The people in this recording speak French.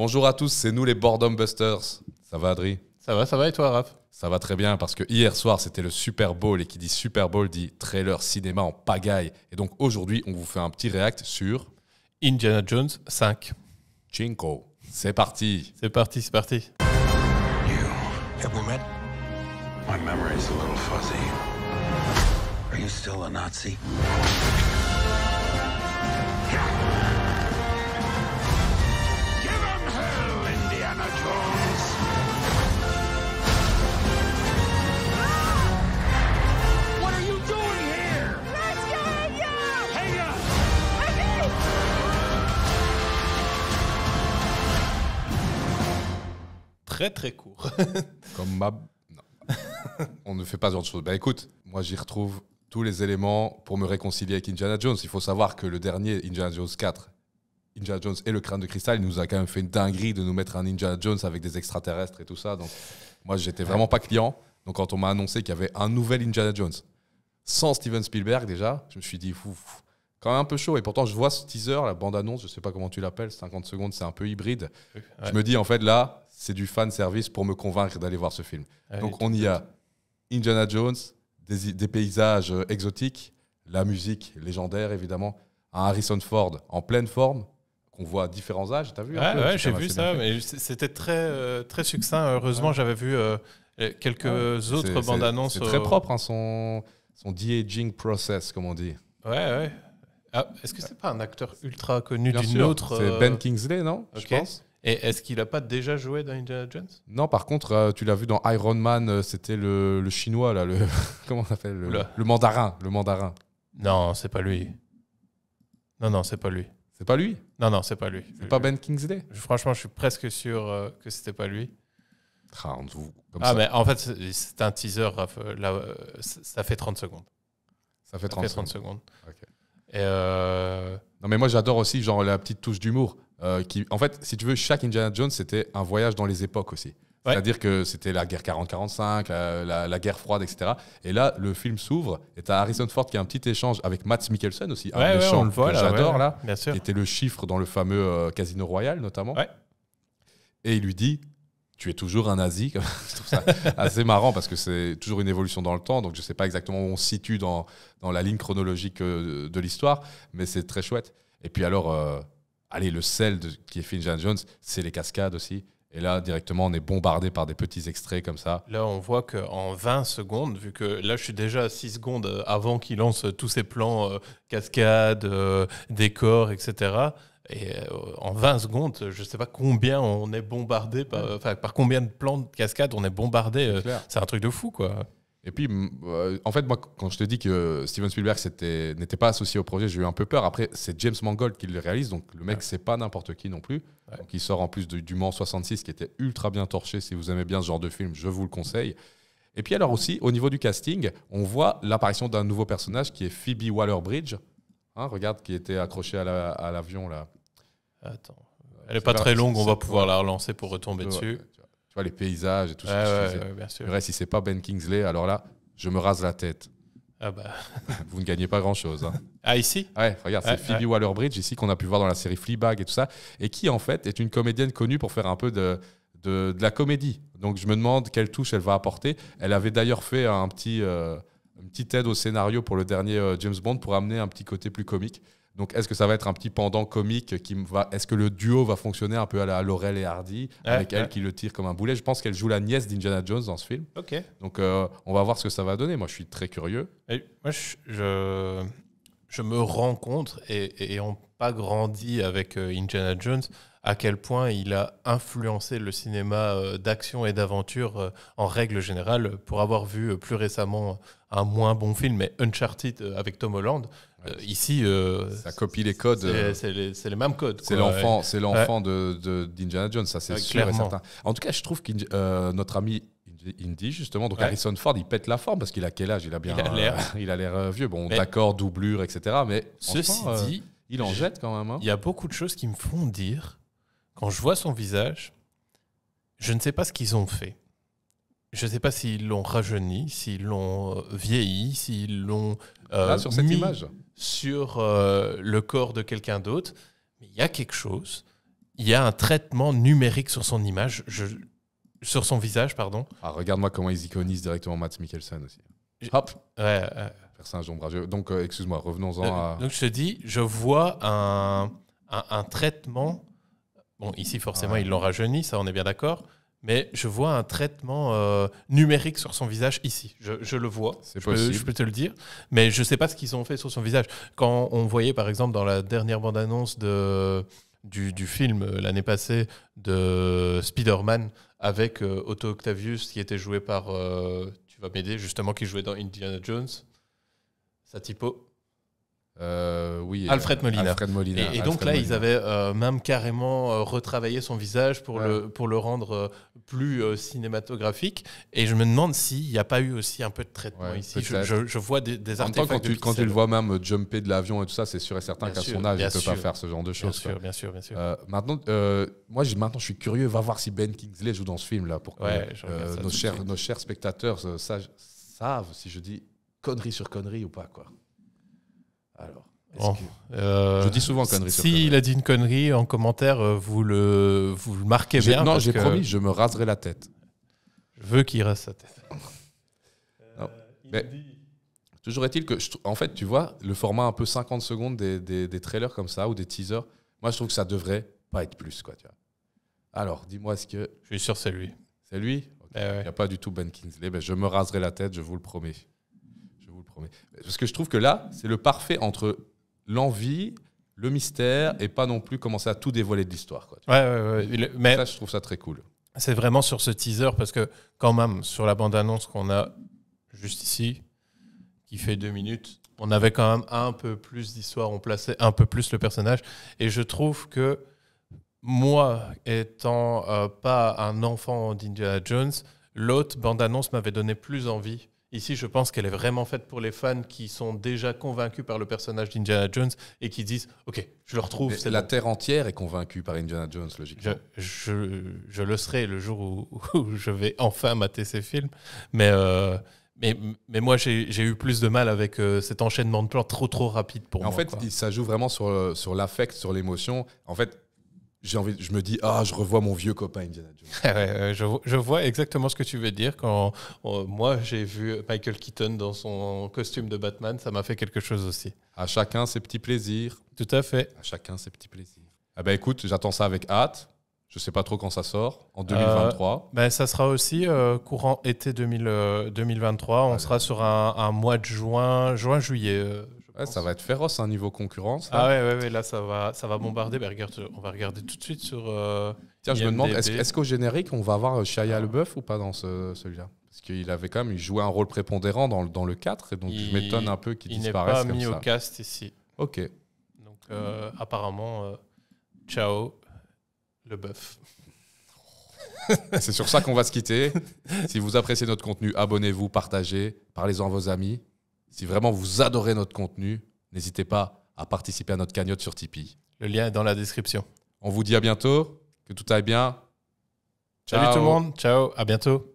Bonjour à tous, c'est nous les Boredom Busters. Ça va, Adri Ça va, ça va et toi, Raph Ça va très bien parce que hier soir c'était le Super Bowl et qui dit Super Bowl dit trailer cinéma en pagaille. Et donc aujourd'hui, on vous fait un petit react sur Indiana Jones 5. Cinco. C'est parti. C'est parti, c'est parti. You. Have we met? My memory's a little fuzzy. Are you still a Nazi? Très très court. Comme ma... Non. on ne fait pas ce genre de choses. Bah écoute, moi j'y retrouve tous les éléments pour me réconcilier avec Indiana Jones. Il faut savoir que le dernier Indiana Jones 4, Indiana Jones et le crâne de cristal, il nous a quand même fait une dinguerie de nous mettre un Indiana Jones avec des extraterrestres et tout ça. Donc moi j'étais vraiment pas client. Donc quand on m'a annoncé qu'il y avait un nouvel Indiana Jones, sans Steven Spielberg déjà, je me suis dit, fou, fou, quand même un peu chaud. Et pourtant je vois ce teaser, la bande-annonce, je sais pas comment tu l'appelles, 50 secondes, c'est un peu hybride. Je me dis en fait là, c'est du fan service pour me convaincre d'aller voir ce film. Donc on y a Indiana Jones, des, des paysages euh, exotiques, la musique légendaire évidemment, un Harrison Ford en pleine forme, qu'on voit à différents âges, t'as vu un Ouais, peu? ouais, C'est j'ai vu ça, mais c'était très, euh, très succinct. Heureusement, j'avais vu euh, quelques autres bandes annonces. C'est très propre hein, son, son de-aging process, comme on dit. Ouais, ouais. Ah, est-ce que c'est pas un acteur ultra connu d'une autre c'est Ben Kingsley, non? Je pense. Et est-ce qu'il a pas déjà joué dans Indiana Jones? Non, par contre, euh, tu l'as vu dans Iron Man, euh, c'était le, le chinois, là, le, comment on appelle le, Oula. le mandarin. Le mandarin. Non, c'est pas lui. Non, non, c'est pas lui. C'est pas lui? Non, non, c'est pas lui. C'est pas Ben Kingsley? Je- Franchement, je suis presque sûr euh, que c'était pas lui. Ah, on vous- comme Ah, ça, mais en fait, c'est c'est un teaser. Raph, euh, Là, euh, c- ça fait 30 secondes. ça fait Ça 30 fait 30 secondes. secondes. Ok. Et euh, Non, mais moi j'adore aussi genre la petite touche d'humour. Euh, qui, en fait, si tu veux, chaque Indiana Jones c'était un voyage dans les époques aussi. Ouais. C'est-à-dire que c'était la guerre 40-45, la, la- la guerre froide, etc. Et là, le film s'ouvre et t'as Harrison Ford qui a un petit échange avec Matt Mikkelsen aussi, un ouais, ouais, on le voit que j'adore ouais, là, Bien sûr. qui était le chiffre dans le fameux euh, Casino Royal notamment. Ouais. Et il lui dit tu es toujours un nazi. je trouve ça assez marrant parce que c'est toujours une évolution dans le temps, donc je sais pas exactement où on se situe dans, dans la ligne chronologique euh, de l'histoire, mais c'est très chouette. Et puis alors, euh, allez, le sel de, qui est fait Indiana Jones, c'est les cascades aussi. Et là, directement, on est bombardé par des petits extraits comme ça. Là, on voit qu'en 20 secondes, vu que là, je suis déjà à 6 secondes avant qu'il lance tous ses plans euh, cascades, euh, décors, etc. Et euh, en 20 secondes, je ne sais pas combien on est bombardé, par, enfin, par combien de plans de cascades on est bombardé. euh. C'est un truc de fou, quoi. Et puis, euh, en fait, moi, quand je te dis que Steven Spielberg n'était pas associé au projet, j'ai eu un peu peur. Après, c'est James Mangold qui le réalise, donc le mec, Ouais. c'est pas n'importe qui non plus. Ouais. Donc, il sort en plus de- du Mans 66, qui était ultra bien torché. Si vous aimez bien ce genre de film, je vous le conseille. Et puis, alors aussi, au niveau du casting, on voit l'apparition d'un nouveau personnage qui est Phoebe Waller-Bridge. Hein, regarde, qui était accrochée à la- à l'avion là. Attends. Elle n'est pas très longue, on va pouvoir la relancer pour retomber dessus. Vois- les paysages et tout Ouais, ce que ouais, ouais, reste, si c'est pas Ben Kingsley, alors là, je me rase la tête. Ah, bah. Vous ne gagnez pas grand-chose. hein. ah, ici? Ouais, regarde, c'est Phoebe. Waller-Bridge ici qu'on a pu voir dans la série Fleabag et tout ça, et qui en fait est une comédienne connue pour faire un peu de, de, de la comédie. Donc je me demande quelle touche elle va apporter. Elle avait d'ailleurs fait un petit, euh, une petite aide au scénario pour le dernier euh, James Bond pour amener un petit côté plus comique. Donc est-ce que ça va être un petit pendant comique qui va Est-ce que le duo va fonctionner un peu à la Laurel et Hardy Ouais, avec elle qui le tire comme un boulet? Je pense qu'elle joue la nièce d'Indiana Jones dans ce film. Ok. Donc euh, on va voir ce que ça va donner. Moi je suis très curieux. Et moi, je, je, je me rends compte, et, et ayant pas grandi avec euh, Indiana Jones, à quel point il a influencé le cinéma euh, d'action et d'aventure euh, en règle générale. Pour avoir vu euh, plus récemment un moins bon film, mais Uncharted avec Tom Holland, euh, ici, euh, Ça copie les codes. c'est les, les mêmes codes. C'est l'enfant, c'est l'enfant de de- d'Indiana Jones, ça c'est Ouais, sûr et clairement. certain. En tout cas, je trouve que notre ami Indy- justement, donc Ouais. Harrison Ford, il pète la forme parce qu'il a quel âge? Il a bien, Il a l'air. euh, il a l'air vieux. Bon, d'accord, doublure, etc. Mais Ceci euh, dit, il en je- jette quand même. hein. Il y a beaucoup de choses qui me font dire, quand je vois son visage, je ne sais pas ce qu'ils ont fait. Je ne sais pas s'ils l'ont rajeuni, s'ils l'ont euh, vieilli, s'ils l'ont euh, sur cette mis image. sur euh, le corps de quelqu'un d'autre. Mais il y a quelque chose. il y a un traitement numérique sur son image, je, sur son visage, pardon. Ah, regarde-moi comment ils iconisent directement Matt Mikkelsen aussi. Hop, Ouais, personnage ombrageux. Donc, euh, excuse-moi, revenons-en à. Donc je te dis, je vois un, un, un traitement. Bon, ici forcément Ouais. ils l'ont rajeuni, ça on est bien d'accord. Mais je vois un traitement euh, numérique sur son visage ici. Je, je le vois. Je peux, possible. je peux te le dire. Mais je ne sais pas ce qu'ils ont fait sur son visage. Quand on voyait par exemple dans la dernière bande-annonce de, du, du film euh, l'année passée de Spider-Man avec euh, Otto Octavius qui était joué par. euh, tu vas m'aider justement, qui jouait dans Indiana Jones. Sa typo. Euh, oui. Alfred Molina. Alfred Molina. Et, et donc là, ils avaient euh, même carrément euh, retravaillé son visage pour, Ouais. le, pour le rendre euh, plus euh, cinématographique. Et je me demande s'il n'y a pas eu aussi un peu de traitement Ouais, ici. Je, peut-être. je- je vois des, des En artefacts. quand tu, de quand tu le vois même jumper de l'avion et tout ça, c'est sûr et certain Bien qu'à son âge, il bien ne peut pas faire ce genre de Bien choses. sûr, bien sûr, bien sûr. Euh, maintenant, euh, moi, maintenant, je suis curieux. Va voir si Ben Kingsley joue dans ce film-là. Pour que Ouais, euh, nos, chers, nos chers spectateurs euh, savent si je dis connerie sur connerie ou pas. Quoi. Que- Euh, Je dis souvent connerie sur Si connerie. il a dit une connerie en commentaire, euh, vous le, vous le marquez bien. non, j'ai que promis, je me raserai la tête. Je veux qu'il reste sa tête. Non, mais- Toujours est-il que, je en fait, tu vois, le format un peu 50 secondes des, des- des trailers comme ça ou des teasers, moi, je trouve que ça devrait pas être plus. Quoi, tu vois. Alors, dis-moi, est-ce que Je suis sûr c'est lui. c'est lui? Eh ouais. Il n'y a pas du tout Ben Kingsley. Ben, je me raserai la tête, je vous le promets. Je vous le promets. Parce que je trouve que là, c'est le parfait entre l'envie, le mystère et pas non plus commencer à tout dévoiler de l'histoire. Ouais, ouais, ouais. Mais Ça, je trouve ça très cool. C'est vraiment sur ce teaser parce que quand même sur la bande-annonce qu'on a juste ici, qui fait deux minutes, on avait quand même un peu plus d'histoire, on plaçait un peu plus le personnage. Et je trouve que moi, étant euh, pas un enfant d'Indiana Jones, l'autre bande-annonce m'avait donné plus envie. Ici, je pense qu'elle est vraiment faite pour les fans qui sont déjà convaincus par le personnage d'Indiana Jones et qui disent Ok, je le retrouve. C'est la bon. Terre entière est convaincue par Indiana Jones, logiquement. Je, je, je le serai le jour où, où je vais enfin mater ces films. Mais, euh, mais, mais moi, j'ai eu plus de mal avec euh, cet enchaînement de plans trop, trop rapide pour en moi. fait, quoi. ça joue vraiment sur, sur l'affect, sur l'émotion. En fait, j'ai envie, je me dis, ah, je revois mon vieux copain Indiana Jones. Ouais, je, vo- je vois exactement ce que tu veux dire. Quand euh, moi, j'ai vu Michael Keaton dans son costume de Batman, ça m'a fait quelque chose aussi. À chacun ses petits plaisirs. Tout à fait. À chacun ses petits plaisirs. Ah ben écoute, j'attends ça avec hâte. Je sais pas trop quand ça sort. En 2023. Ben, ça sera aussi euh, courant été 2000, euh, 2023. On Ouais. sera sur un, un mois de juin, juin-juillet. Ouais, ça va être féroce, un niveau concurrence. Ah ouais, ouais, ouais, là ça va, ça va bombarder. Regarde, on va regarder tout de suite sur. euh, Tiens, je me demande, est-ce qu'au générique, on va avoir euh, Shia Ah. LeBeouf ou pas dans ce- celui-là? Parce qu'il avait quand même il jouait un rôle prépondérant dans, le- dans le 4, et donc je m'étonne un peu qu'il il n'est disparaisse pas comme mis ça. au cast ici. Ok. Donc euh, apparemment, euh, ciao, le bœuf. C'est sur ça qu'on va se quitter. si vous appréciez notre contenu, abonnez-vous, partagez, parlez-en à vos amis. Si vraiment vous adorez notre contenu, n'hésitez pas à participer à notre cagnotte sur Tipeee. Le lien est dans la description. On vous dit à bientôt, que tout aille bien. Salut Ciao. tout le monde, ciao, à bientôt.